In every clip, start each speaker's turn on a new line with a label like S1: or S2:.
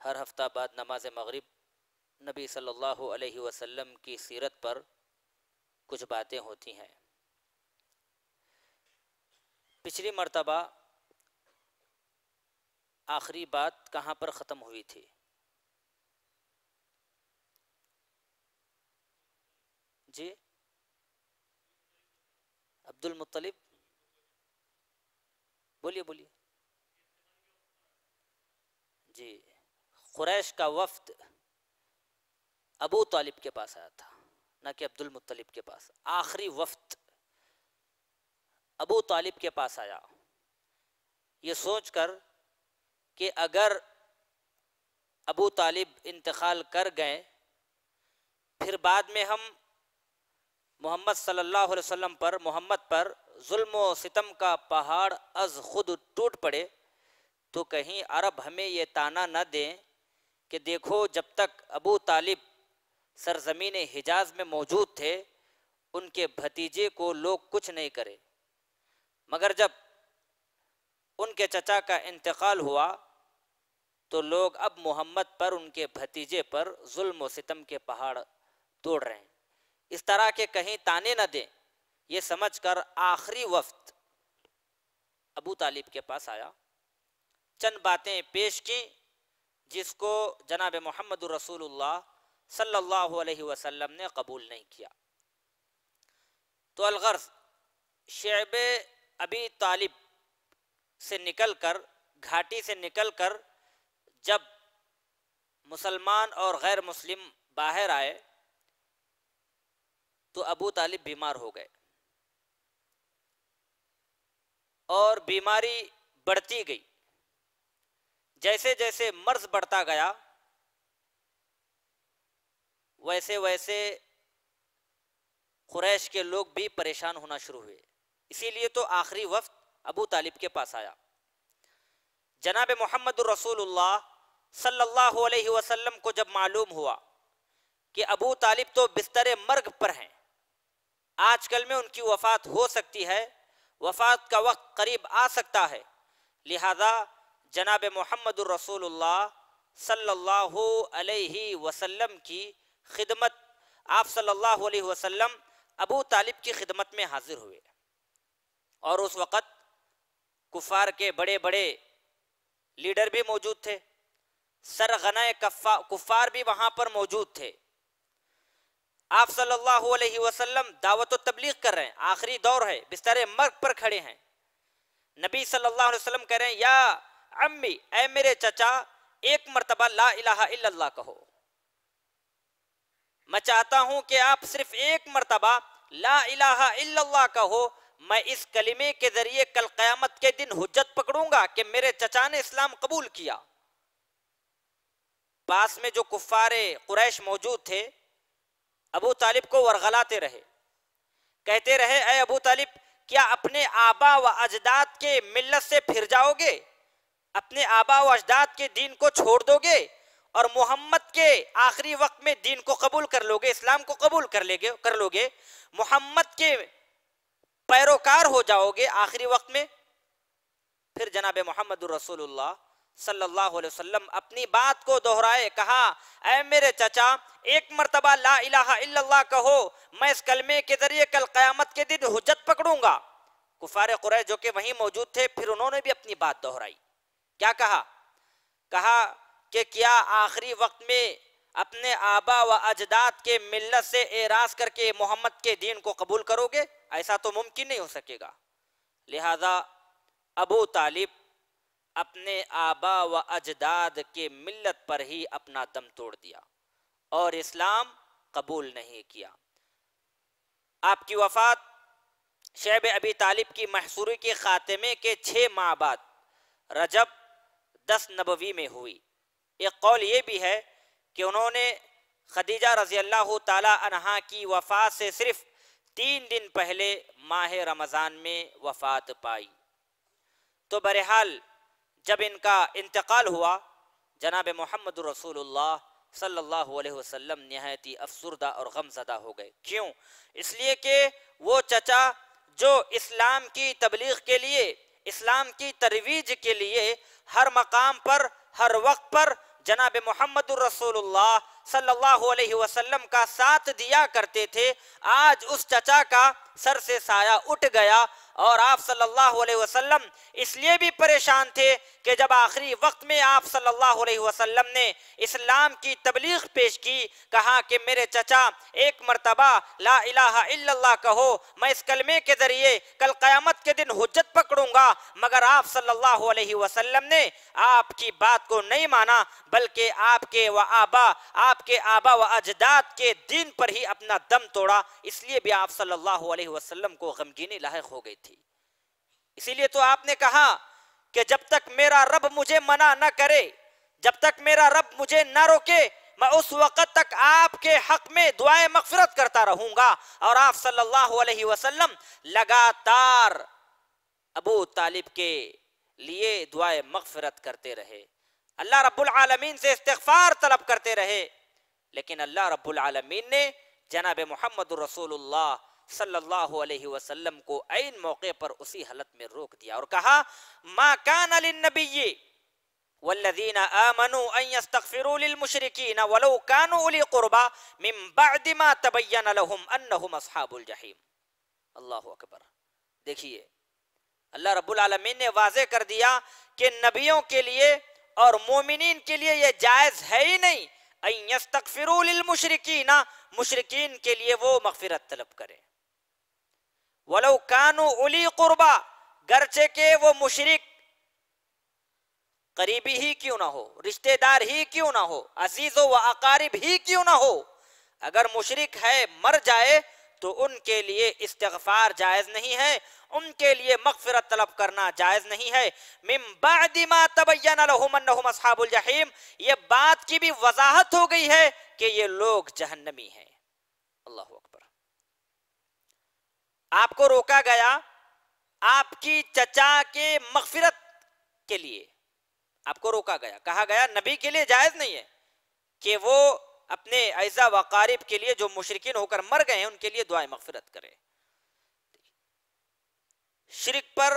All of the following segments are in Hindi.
S1: हर हफ़्ता बाद नमाज़ मगरिब नबी सल्लल्लाहु अलैहि वसल्लम की सीरत पर कुछ बातें होती हैं। पिछली मर्तबा आखिरी बात कहाँ पर ख़त्म हुई थी? जी? अब्दुल मुत्तलिब? बोलिए बोलिए। जी। कुरैश का वफ्द अबू तालिब के पास आया था, ना कि अब्दुल मुत्तलिब के पास। आखिरी वफ्द अबू तालिब के पास आया। ये सोचकर कि अगर अबू तालिब इंतकाल कर गए, फिर बाद में हम मोहम्मद सल्लल्लाहु अलैहि वसल्लम पर, मोहम्मद पर जुल्म सितम का पहाड़ अज खुद टूट पड़े तो कहीं अरब हमें ये ताना न दें कि देखो, जब तक अबू तालिब सरजमीन हिजाज में मौजूद थे, उनके भतीजे को लोग कुछ नहीं करे। मगर जब उनके चचा का इंतकाल हुआ तो लोग अब मोहम्मद पर, उनके भतीजे पर जुल्म सितम के पहाड़ तोड़ रहे हैं। इस तरह के कहीं ताने न दें। ये समझकर आखिरी वक्त अबू तालिब के पास आया। चंद बातें पेश की। जिसको जनाब मोहम्मद रसूलुल्लाह सल्लल्लाहु अलैहि वसल्लम ने कबूल नहीं किया। तो अलगर्ज शेब अबी तालिब से निकलकर, घाटी से निकलकर, जब मुसलमान और गैर मुस्लिम बाहर आए तो अबू तालिब बीमार हो गए। और बीमारी बढ़ती गई। जैसे जैसे मर्ज बढ़ता गया वैसे वैसे कुरैश के लोग भी परेशान होना शुरू हुए। इसीलिए तो आखिरी वक्त अबू तालिब के पास आया। जनाब मोहम्मद रसूलुल्लाह सल्लल्लाहु अलैहि वसल्लम को जब मालूम हुआ कि अबू तालिब तो बिस्तर मर्ग पर हैं, आजकल में उनकी वफात हो सकती है, वफात का वक्त करीब आ सकता है, लिहाजा जनाब मोहम्मद रसूलुल्लाह सल्लल्लाहु अलैहि वसल्लम की खिदमत। आप सल्लल्लाहु अलैहि वसल्लम अबू तालिब की खिदमत में हाजिर हुए। और उस वक़्त कुफार के बड़े बड़े लीडर भी मौजूद थे। सरगना कुफार भी वहाँ पर मौजूद थे। आप सल्लल्लाहु अलैहि वसल्लम दावत तबलीग कर रहे हैं। आखिरी दौर है। बिस्तर मर्ग पर खड़े हैं। नबी सल्लल्लाहु अलैहि वसल्लम कह रहे हैं, या अम्मी, ऐ मेरे चचा, एक मरतबा ला इलाहा इल्लल्लाह कहो। मैं चाहता हूँ कि आप सिर्फ़ एक मरतबा ला इलाहा इल्लल्लाह कहो। मैं इस कलिमे के ज़रिए कल कयामत के दिन हुज्जत पकड़ूँगा कि मेरे चचा ने इस्लाम कबूल किया। पास में जो कुफारे कुरैश मौजूद थे, अबू तालिब को वरगलाते रहे। कहते रहे अबू तालिब, क्या अपने आबा व अजदाद के मिल्लत से फिर जाओगे? अपने आबा व अजदाद के दीन को छोड़ दोगे और मोहम्मद के आखिरी वक्त में दीन को कबूल कर लोगे, इस्लाम को कबूल कर लेगे, कर लोगे, मोहम्मद के पैरोकार हो जाओगे आखिरी वक्त में। फिर जनाब मोहम्मद रसूलुल्लाह सल्लल्लाहु अलैहि वसल्लम अपनी बात को दोहराए, कहा, ऐ मेरे चचा, एक मरतबा ला इलाहा इल्लल्लाह कहो, मैं इस कलमे के ज़रिए कल कयामत के दिन हुज्जत पकड़ूँगा। कुफार कुरैश जो कि वहीं मौजूद थे, फिर उन्होंने भी अपनी बात दोहराई। क्या कहा? कहा कि क्या आखिरी वक्त में अपने आबा व अजदाद के मिल्लत से एराज करके मोहम्मद के दीन को कबूल करोगे? ऐसा तो मुमकिन नहीं हो सकेगा। लिहाजा अबू तालिब अपने आबा व अजदाद के मिल्लत पर ही अपना दम तोड़ दिया और इस्लाम कबूल नहीं किया। आपकी वफात शेब अबी तालिब की महसूरी के ख़ात्मे के छः माह बाद रजब दस नबवी में हुई। एक कौल ये भी है कि उन्होंने खदीजा रज़ी अल्लाह तहा की वफ़ात से सिर्फ़ तीन दिन पहले माह रमज़ान में वफ़ात पाई। तो बहरहाल, जब इनका इंतकाल हुआ, जनाब मोहम्मद रसूलुल्लाह सल्लल्लाहु अलैहि वसल्लम नहायत ही अफसरदा और गमजदा हो गए। क्यों? इसलिए कि वो चचा जो इस्लाम की तबलीग के लिए, इस्लाम की तरवीज के लिए हर मकाम पर, हर वक्त पर जनाब मोहम्मद सल्लल्लाहु अलैहि वसल्लम का साथ दिया करते थे। आज उस चचा का सर से साया उठ गया। और आप सल्लल्लाहु अलैहि वसल्लम इसलिए भी परेशान थे कि जब आखिरी वक्त में आप सल्लल्लाहु अलैहि वसल्लम ने इस्लाम की तबलीग पेश की, कहा कि मेरे चचा, एक मरतबा, ला इलाहा इल्लल्लाह कहो, मैं इस कलमे के ज़रिए कल क़यामत के दिन हुज्जत पकड़ूँगा, मगर आप सल्लल्लाहु अलैहि वसल्लम ने आपकी बात को नहीं माना, बल्कि आपके व आबा, आपके आबा व अजदाद के दिन पर ही अपना दम तोड़ा, इसलिए भी आप सल्लल्लाहु अलैहि वसल्लम को गमगीनी लायक हो गई थी। इसीलिए तो आपने कहा कि जब तक मेरा रब मुझे मना न करे, जब तक मेरा रब मुझे न रोके, मैं उस वक़्त तक आपके हक में दुआएँ मगफिरत करता रहूँगा। और आप सल्लल्लाहु अलैहि वसल्लम लगातार अबू तालिब के लिए दुआएँ मगफिरत करते रहे। अल्लाह रब्बुल आलमीन से इस्तिगफार तलब करते रहे। लेकिन अल्लाह रब्बुल आलमीन ने जनाब मोहम्मद रसूलुल्लाह सल्लल्लाहु अलैहि वसल्लम को ऐन मौके पर उसी हालत में रोक दिया और कहा, मा कान लिन्नबिय्यि वल्लज़ीन आमनु अन यस्तगफिरू लिलमुशरिकीन वलौ कानु उली कुर्बा मिन बअद मा तबय्यन लहुम अन्नहुम अस्हाबुल जहीम। अल्लाहु अकबर। देखिए, अल्लाह रब्बुल आलमीन ने वाजे कर दिया कि नबियों के लिए और मोमिनीन के लिए यह जायज़ है ही नहीं। अन यस्तगफिरू लिलमुशरिकीन, मुशरिकीन के लिए वो मगफिरत तलब करें। वलो कानू उली कुर्बा गर्चे के वो मुशरिक। करीबी ही क्यों ना हो, रिश्तेदार ही क्यों ना हो, अजीजो व अकारिब ही क्यों ना हो? अगर मुशरिक है, मर जाए तो उनके लिए इस्तगफार जायज़ नहीं है, उनके लिए मगफिरत तलब करना जायज़ नहीं है। मिम्बादिमा तबय्यन लहुम अन्नहुम अस्हाबुल जहीम, ये बात की भी वजाहत हो गई है कि ये लोग जहन्नमी हैं। अल्लाह आपको रोका गया आपकी चचा के मगफिरत के लिए। आपको रोका गया। कहा गया, नबी के लिए जायज़ नहीं है कि वो अपने ऐजा वकारिब के लिए जो मुशरकिन होकर मर गए हैं, उनके लिए दुआ मगफिरत करें। शिरक पर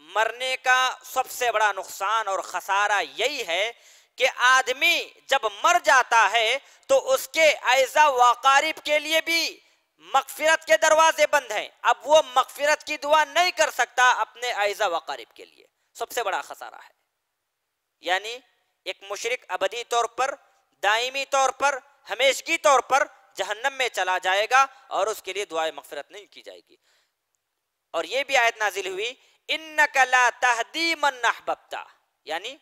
S1: मरने का सबसे बड़ा नुकसान और खसारा यही है कि आदमी जब मर जाता है तो उसके ऐजा वकारिब के लिए भी मगफिरत के दरवाजे बंद हैं। अब वो मगफिरत की दुआ नहीं कर सकता अपने आयजा वकारिब के लिए। सबसे बड़ा खसारा है। यानी एक मुशरक अबदी तौर पर, दायमी तौर पर, हमेशगी तौर पर जहन्नम में चला जाएगा और उसके लिए दुआ मगफिरत नहीं की जाएगी। और ये भी आयत नाजिल हुई इन कला तहदी मन यानी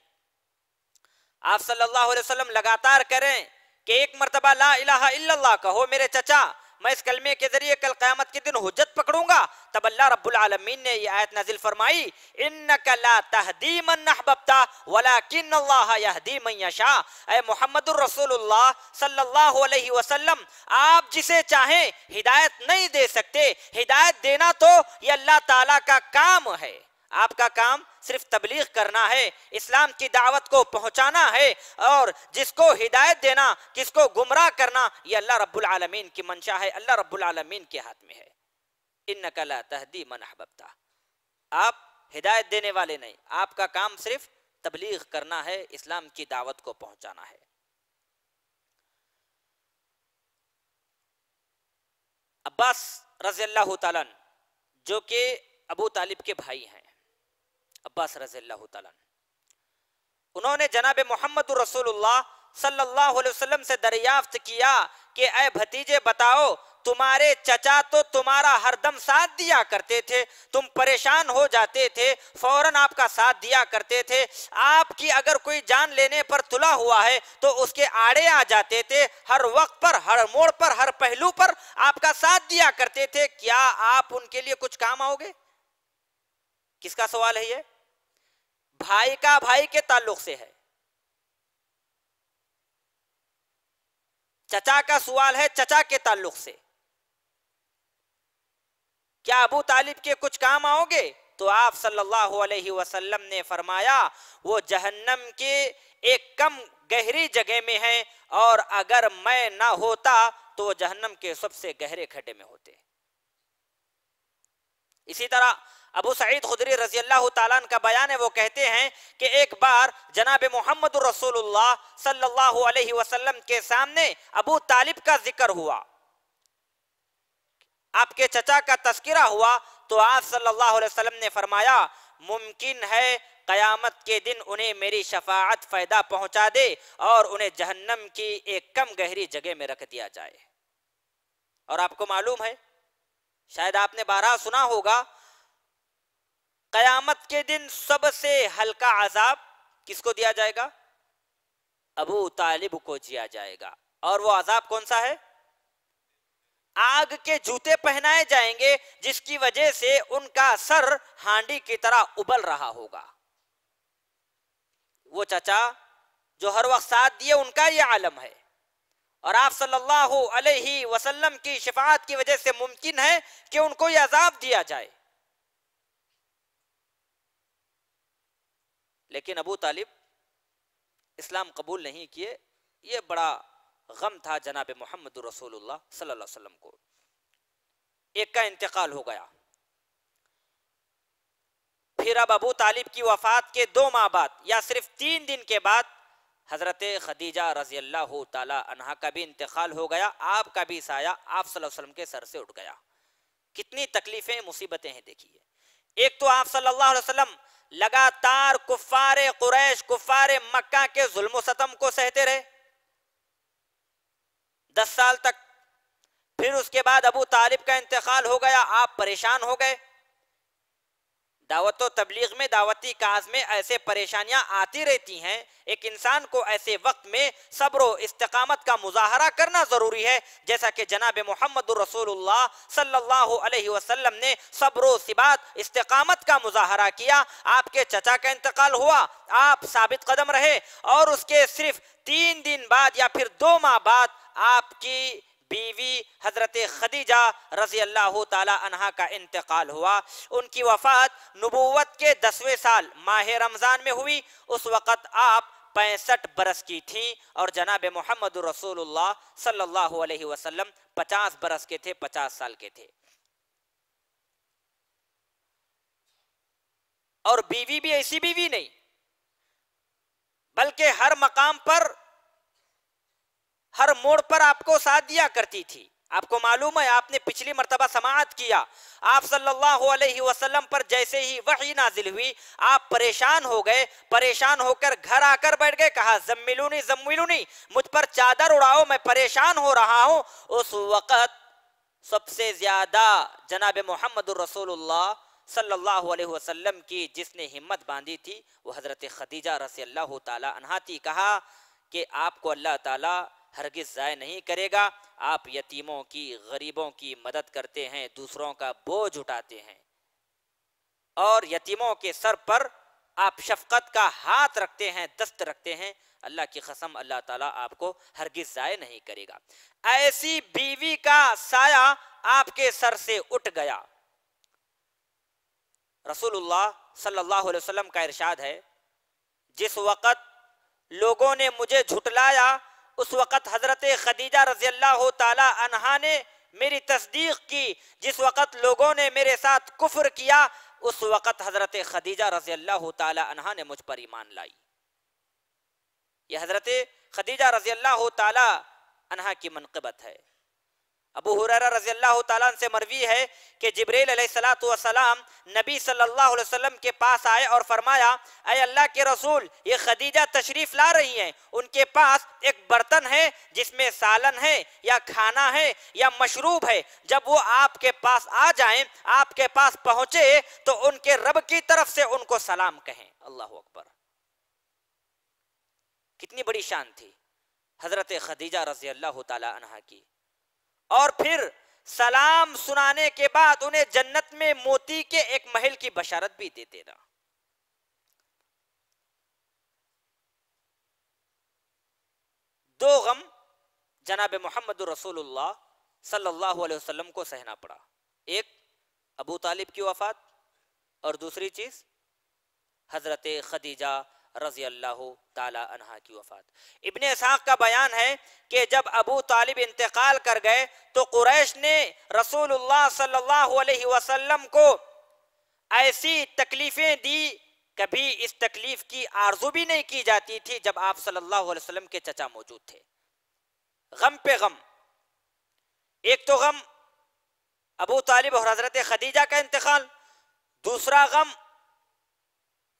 S1: आप सल्लल्लाहु अलैहि वसल्लम लगातार करें कि एक मरतबा ला इलाहा इल्लल्लाह कहो, मेरे चचा मैं इस कलमे के ज़रिए कल क़यामत के दिन हुज्जत पकड़ूँगा। तब अल्लाह रब्बुल आलमीन ने ये आयत नाजिल फरमाई, इन्नका ला तहदी मन अहबब्ता, वलाकिन अल्लाह यहदी मन यशा। ए मोहम्मदुर रसूलुल्लाह सल्लल्लाहु अलैहि वसल्लम, आप जिसे चाहें हिदायत नहीं दे सकते। हिदायत देना तो ये अल्लाह ताला का काम है। आपका काम सिर्फ़ तबलीग करना है, इस्लाम की दावत को पहुंचाना है और जिसको हिदायत देना, किसको गुमराह करना, ये अल्लाह रब्बुल आलमीन की मंशा है, अल्लाह रब्बुल आलमीन के हाथ में है। इन कला तहदी मन अहबता आप हिदायत देने वाले नहीं, आपका काम सिर्फ़ तबलीग करना है, इस्लाम की दावत को पहुंचाना है। अब्बास रज़ी अल्लाह जो कि अबू तालिब के भाई हैं अब्बास रज़ी उन्होंने जनाब मोहम्मद रसूलुल्लाह सल्लल्लाहु अलैहि वसल्लम से दरियाफ्त किया कि अय भतीजे, बताओ, तुम्हारे चचा तो तुम्हारा हरदम साथ दिया करते थे, तुम परेशान हो जाते थे, फ़ौरन आपका साथ दिया करते थे, आपकी अगर कोई जान लेने पर तुला हुआ है तो उसके आड़े आ जाते थे, हर वक्त पर, हर मोड़ पर, हर पहलू पर आपका साथ दिया करते थे। क्या आप उनके लिए कुछ काम आओगे? किसका सवाल है ये? भाई का भाई के ताल्लुक से है। चचा का सवाल है चचा के ताल्लुक से। क्या अबू तालिब के कुछ काम आओगे? तो आप सल्लल्लाहु अलैहि वसल्लम ने फरमाया, वो जहन्नम के एक कम गहरी जगह में है और अगर मैं ना होता तो वो जहन्नम के सबसे गहरे खड्डे में होते। इसी तरह अबू सईद खुदरी रज़ी अल्लाह तआला का बयान है, वो कहते हैं कि एक बार जनाब मोहम्मद रसूलुल्लाह सल्लल्लाहु अलैहि वसल्लम के सामने अबू तालिब का ज़िक्र हुआ। आपके चचा का तस्करा हुआ तो आप सल्लल्लाहु अलैहि वसल्लम ने फरमाया, मुमकिन है कयामत के दिन उन्हें मेरी शफात फ़ायदा पहुँचा दे और उन्हें जहन्नम की एक कम गहरी जगह में रख दिया जाए। और आपको मालूम है शायद आपने बारह सुना होगा, कयामत के दिन सबसे हल्का अजाब किसको दिया जाएगा? अबू तालिब को दिया जाएगा। और वो अजाब कौन सा है? आग के जूते पहनाए जाएँगे, जिसकी वजह से उनका सर हांडी की तरह उबल रहा होगा। वो चचा, जो हर वक्त साथ दिए, उनका ये आलम है। और आप सल्लल्लाहु अलैहि वसल्लम की शिफात की वजह से मुमकिन है कि उनको यह अजाब दिया जाए। लेकिन अबू तालिब, इस्लाम कबूल नहीं किए। ये बड़ा गम था जनाब मोहम्मद रसूलुल्लाह सल्लल्लाहु अलैहि वसल्लम को। एक का इंतकाल हो गया। फिर अब अबू तालिब की वफात के दो माह बाद या सिर्फ़ तीन दिन के बाद हज़रत खदीजा रज़ी अल्लाह तहा का भी इंतकाल हो गया, आपका भी साया, आप वसल्लम के सर से उठ गया। कितनी तकलीफें, मुसीबतें हैं, देखिए। एक तो आप सल्लल्लाहु अलैहि वसल्लम लगातार कुफार कुरैश कुफार मक्का के जुल्म सतम को सहते रहे। दस साल तक, फिर उसके बाद अबू तालिब का इंतकाल हो गया, आप परेशान हो गए। दावत तबलीग में, दावती काज में ऐसे परेशानियाँ आती रहती हैं। एक इंसान को ऐसे वक्त में सब्र इस्तकामत का मुजाहरा करना ज़रूरी है। जैसा कि जनाब मोहम्मद रसूलुल्लाह सल्लल्लाहु अलैहि वसल्लम ने सब्र सिबात, इस्तकामत का मुजाहरा किया। आपके चचा का इंतकाल हुआ, आप साबित कदम रहे और उसके सिर्फ़ तीन दिन बाद या फिर दो माह बाद आपकी बीवी हज़रत खदीजा रज़ी अल्लाह तहा का इंतकाल हुआ। उनकी वफात नबूवत के दसवें साल माह रमज़ान में हुई। उस वक़्त आप पैंसठ बरस की थी और जनाब मोहम्मद वसल्लम पचास बरस के थे, पचास साल के थे। और बीवी भी ऐसी बीवी नहीं, बल्कि हर मकाम पर हर मोड़ पर आपको साथ दिया करती थी। आपको मालूम है, आपने पिछली मरतबा समात किया। आप सल्लल्लाहु अलैहि वसल्लम पर जैसे ही वही नाजिल हुई, आप परेशान हो गए। परेशान होकर घर आकर बैठ गए। कहा, जम्मिलूनी जम्मिलूनी, मुझ पर चादर उड़ाओ, मैं परेशान हो रहा हूँ। उस वक़्त सबसे ज़्यादा जनाब मोहम्मद रसूलुल्लाह सल्लल्लाहु अलैहि वसल्लम की जिसने हिम्मत बांधी थी, वो हज़रत खदीजा रसी अल्लाह थी। कहा कि आपको अल्लाह ताला हरगिज ज़ाय नहीं करेगा। आप यतीमों की, गरीबों की मदद करते हैं, दूसरों का बोझ उठाते हैं। और यतीमों के सर पर आप शफकत का हाथ रखते हैं, दस्त रखते हैं। अल्लाह की कसम, अल्लाह ताला आपको हरगिज ज़ाय नहीं करेगा। ऐसी बीवी का साया आपके सर से उठ गया। रसूलुल्लाह सल्लल्लाहु अलैहि वसल्लम का इरशाद है, जिस वक़्त लोगों ने मुझे झुटलाया उस वक़्त हज़रत खदीजा रज़ी अल्लाह तहा ने मेरी तस्दीक की, जिस वक़्त लोगों ने मेरे साथ कुफ्र किया, उस वक़्त हज़रत खदीजा रज़ी अल्लाह तहा ने मुझ पर ईमान लाई। यह हज़रत खदीजा रज़ी अल्लाह तहा की मनकबत है। अबू हुररा रज़ी अल्लाह से मरवी है कि जबरील सलाम नबी सल्लल्लाहु अलैहि वसल्लम के पास आए और फरमाया अय अल्लाह के रसूल, ये खदीजा तशरीफ़ ला रही हैं। उनके पास एक बर्तन है जिसमें सालन है या खाना है या मशरूब है। जब वो आपके पास आ जाएँ, आपके पास पहुँचे तो उनके रब की तरफ़ से उनको सलाम कहें। अल्लाह अकबर। कितनी बड़ी शान थी हज़रत खदीजा रज़ी अल्लाह तहा की। और फिर सलाम सुनाने के बाद उन्हें जन्नत में मोती के एक महल की बशारत भी दे देना। दो गम जनाब मोहम्मद रसूलुल्लाह सल्लल्लाहु अलैहि वसल्लम को सहना पड़ा। एक, अबू तालिब की वफात और दूसरी चीज़, हज़रत खदीजा रज़ी अल्लाह तहा की वफ़ात। इबन इसहाक का बयान है कि जब अबू तालिब इंतकाल कर गए तो कुरैश ने रसूलुल्लाह सल्लल्लाहु को ऐसी तकलीफ़ें दी, कभी इस तकलीफ़ की आरज़ू भी नहीं की जाती थी जब आप सल्लल्लाहु अलैहि वसल्लम के चचा मौजूद थे। गम पे गम। एक तो गम अबू तालिब और हज़रत खदीजा का इंतकाल, दूसरा गम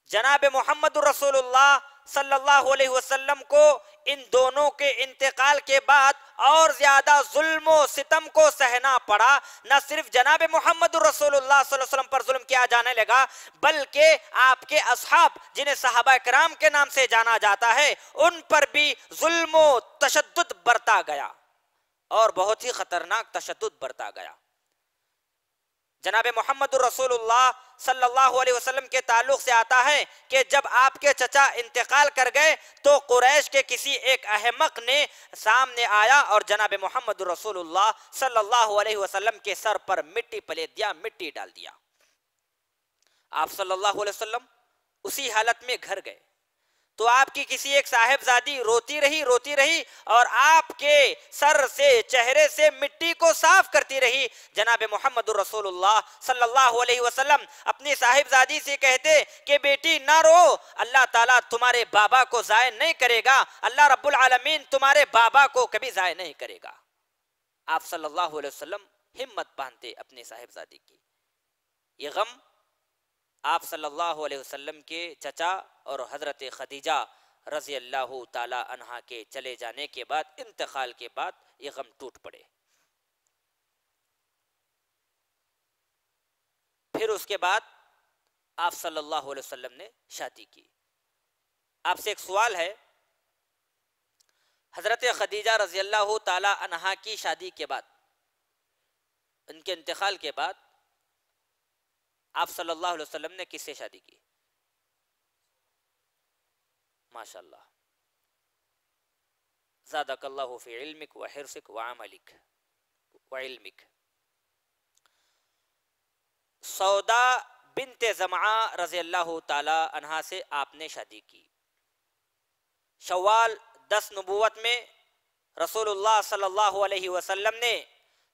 S1: जनाब मोहम्मद सल्लल्लाहु अलैहि वसल्लम को इन दोनों के इंतकाल के बाद और ज़्यादा जुल्म सितम को सहना पड़ा। न सिर्फ़ जनाब मोहम्मद अलैहि वसल्लम पर जुल्म किया जाने लगा, बल्कि आपके असहाब, जिन्हें साहबा कराम के नाम से जाना जाता है, उन पर भी जुल्म तशद बरता गया। और बहुत ही खतरनाक तशद बरता गया। जनाब मोहम्मद सल्लल्लाहु अलैहि वसल्लम के ताल्लुक से आता है कि जब आपके चचा इंतकाल कर गए तो कुरैश के किसी एक अहमक ने सामने आया और जनाब मोहम्मद रसूलुल्लाह सल्लल्लाहु अलैहि वसल्लम के सर पर मिट्टी पले दिया, मिट्टी डाल दिया। आप सल्लल्लाहु अलैहि वसल्लम उसी हालत में घर गए। तो आपकी किसी एक साहेबजादी रोती रही रोती रही और आपके सर से, चेहरे से मिट्टी को साफ़ करती रही। जनाब मोहम्मद रसूलुल्लाह सल्लल्लाहु अलैहि वसल्लम अपनी साहिबजादी से कहते कि बेटी, ना रो। अल्लाह ताला तुम्हारे बाबा को जाय नहीं करेगा। अल्लाह रब्बुल आलमीन तुम्हारे बाबा को कभी जाय नहीं करेगा। आप वसल्लम हिम्मत बांधते अपनी साहिबजादी की। ये गम आप सल्लल्लाहु अलैहि वसल्लम के चचा और हज़रत खदीजा रज़ी अल्लाह तहा के चले जाने के बाद इंतकाल के बाद ये गम टूट पड़े। फिर उसके बाद आप सल्लल्लाहु अलैहि वसल्लम ने शादी की। आपसे एक सवाल है, हज़रत खदीजा रज़ी अल्लाह तहा की शादी के बाद उनके इंतकाल के बाद आप सल्लल्लाहु अलैहि वसल्लम ने किससे शादी की? माशाल्लाह। ज़ादकल्लाहु फ़ी इल्मिक व हिरसिक व अमलिक व इल्मिक। सौदा बिनते जमा रज़ी अल्लाह ताला अनहा से आपने शादी की। शवाल दस नबूवत में रसूलुल्लाह सल्लल्लाहु अलैहि वसल्लम ने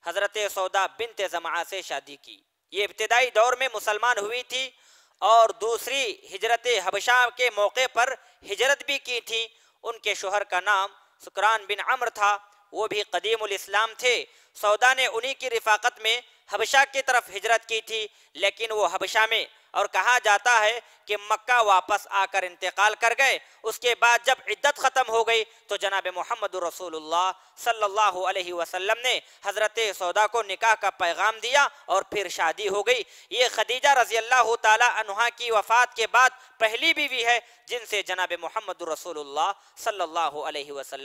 S1: हज़रत सौदा बिनते जमा से शादी की। ये इब्तदाई दौर में मुसलमान हुई थी और दूसरी हिजरत हबशा के मौके पर हिजरत भी की थी। उनके शोहर का नाम सुकरान बिन अमर था। वो भी कदीम इस्लाम थे। सौदा ने उन्हीं की रिफाकत में हबशा की तरफ़ हिजरत की थी। लेकिन वो हबशा में और कहा जाता है कि मक्का वापस आकर इंतकाल कर गए। उसके बाद जब इद्दत ख़त्म हो गई तो जनाब मोहम्मद रसूलुल्लाह सल्लल्लाहु अलैहि वसल्लम ने हज़रत सौदा को निकाह का पैगाम दिया और फिर शादी हो गई। ये खदीजा रज़ी अल्लाह तहा की वफ़ात के बाद पहली बीवी है, जिनसे जनाब मोहम्मद रसूलुल्लाह सल्लल्लाहु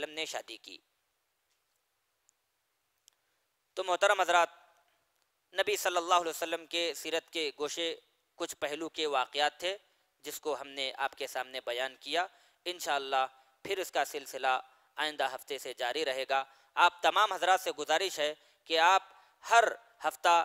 S1: ने शादी की। तो मोहतरम हजरात, नबी सल्लल्लाहु अलैहि वसल्लम के सीरत के गोशे कुछ पहलू के वाक़ात थे, जिसको हमने आपके सामने बयान किया। इन फिर इसका सिलसिला आइंदा हफ़्ते से जारी रहेगा। आप तमाम हजरात से गुजारिश है कि आप हर हफ़्ता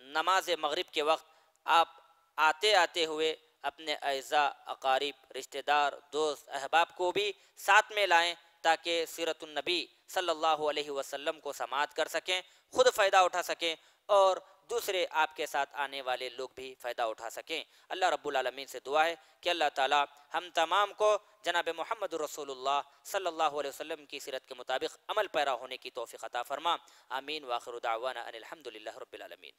S1: नमाज़ मगरिब के वक्त आप आते आते हुए अपने अज़ा अकारीब, रिश्तेदार, दोस्त, अहबाब को भी साथ में लाएँ, ताकि सीरतुलनबी सल्लल्लाहु अलैहि वसल्लम को समात कर सकें, खुद फ़ायदा उठा सकें और दूसरे आपके साथ आने वाले लोग भी फ़ायदा उठा सकें। अल्लाह रब्बुल आलमीन से दुआ है कि अल्लाह ताला हम तमाम को जनाब मोहम्मद रसोल्ला अलैहि वसल्लम की सीरत के मुताबिक अमल पैरा होने की तोफ़ी अता फ़रमा। आमीन वाखिर दावाना अनिल हम्दुलिल्लाह रब्बिल आलमीन।